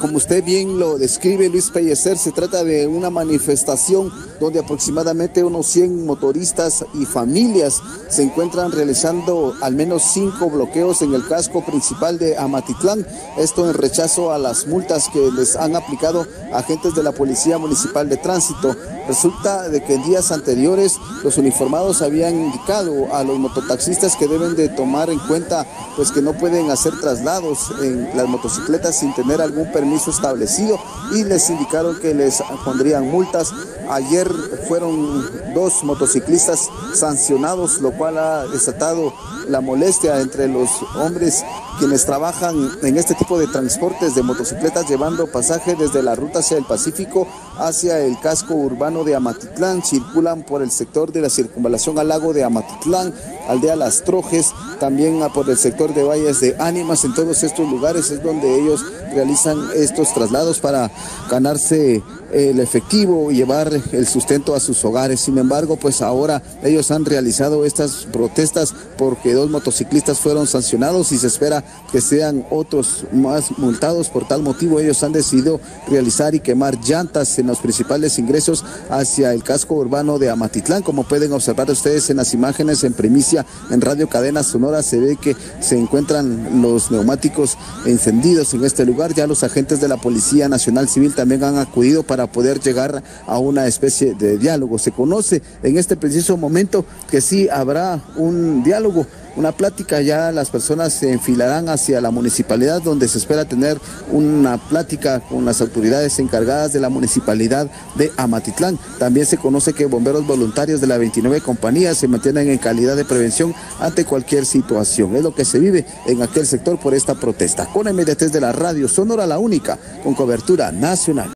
Como usted bien lo describe, Luis Pellecer, se trata de una manifestación donde aproximadamente unos 100 motoristas y familias se encuentran realizando al menos cinco bloqueos en el casco principal de Amatitlán. Esto en rechazo a las multas que les han aplicado agentes de la Policía Municipal de Tránsito. Resulta de que en días anteriores los uniformados habían indicado a los mototaxistas que deben de tomar en cuenta pues que no pueden hacer traslados en las motocicletas sin tener algún permiso establecido y les indicaron que les pondrían multas. Ayer fueron dos motociclistas sancionados, lo cual ha desatado la molestia entre los hombres quienes trabajan en este tipo de transportes de motocicletas llevando pasaje desde la ruta hacia el Pacífico hacia el casco urbano de Amatitlán, circulan por el sector de la circunvalación al lago de Amatitlán, aldea Las Trojes, también por el sector de Valles de Ánimas, en todos estos lugares es donde ellos realizan estos traslados para ganarse el efectivo y llevar el sustento a sus hogares. Sin embargo, pues ahora ellos han realizado estas protestas porque dos motociclistas fueron sancionados y se espera que sean otros más multados. Por tal motivo, ellos han decidido realizar y quemar llantas en los principales ingresos hacia el casco urbano de Amatitlán. Como pueden observar ustedes en las imágenes en primicia en Radio Cadena Sonora, se ve que se encuentran los neumáticos encendidos en este lugar. Ya los agentes de la Policía Nacional Civil también han acudido para poder llegar a una especie de diálogo. Se conoce en este preciso momento que sí habrá un diálogo una plática. Ya las personas se enfilarán hacia la municipalidad donde se espera tener una plática con las autoridades encargadas de la municipalidad de Amatitlán. También se conoce que bomberos voluntarios de la 29 compañías se mantienen en calidad de prevención ante cualquier situación. Es lo que se vive en aquel sector por esta protesta. Con inmediatez de la radio Sonora la única con cobertura nacional.